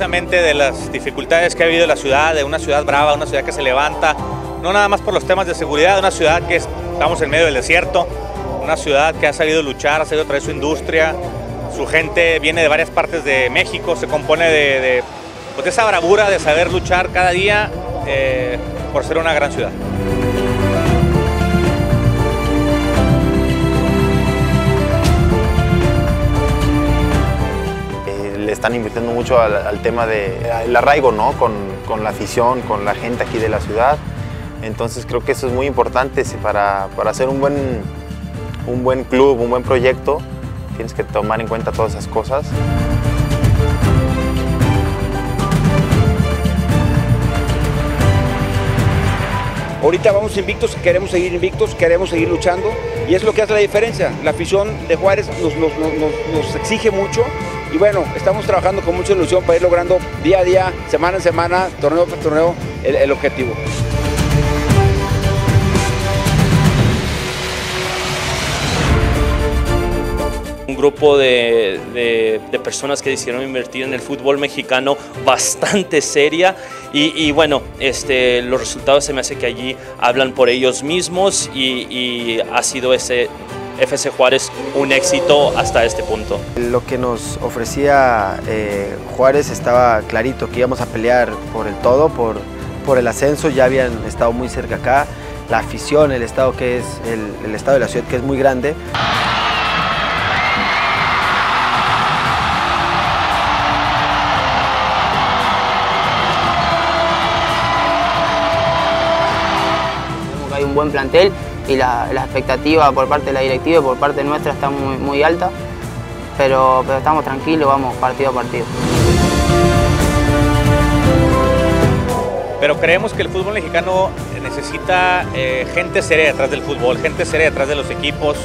precisamente de las dificultades que ha en la ciudad, de una ciudad brava, una ciudad que se levanta, no nada más por los temas de seguridad, una ciudad que estamos en medio del desierto, una ciudad que ha sabido luchar, ha sabido traer su industria, su gente viene de varias partes de México, se compone de, pues, esa bravura de saber luchar cada día eh, por ser una gran ciudad. Están invirtiendo mucho al, tema del arraigo, ¿no? Con, con, la afición, con la gente aquí de la ciudad. Entonces creo que eso es muy importante para, para hacer un buen, un buen club, un buen proyecto. Tienes que tomar en cuenta todas esas cosas. Ahorita vamos invictos, queremos seguir invictos, queremos seguir luchando y es lo que hace la diferencia. La afición de Juárez nos, exige mucho y bueno, estamos trabajando con mucha ilusión para ir logrando día a día, semana en semana, torneo por torneo, el objetivo. Un grupo de, personas que decidieron invertir en el fútbol mexicano bastante seria y, bueno, este, los resultados se me hace que allí hablan por ellos mismos y, ha sido ese FC Juárez un éxito hasta este punto. Lo que nos ofrecía eh, Juárez estaba clarito, que íbamos a pelear por el todo, por, por el ascenso, ya habían estado muy cerca acá, la afición, el estado que es el, el estado de la ciudad que es muy grande. Buen plantel y la, expectativa por parte de la directiva y por parte nuestra está muy, muy alta, pero, pero estamos tranquilos, vamos partido a partido. Pero creemos que el fútbol mexicano necesita eh, gente seria detrás del fútbol, gente seria detrás de los equipos,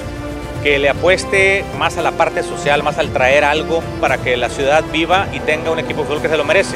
que le apueste más a la parte social, más al traer algo para que la ciudad viva y tenga un equipo de fútbol que se lo merece.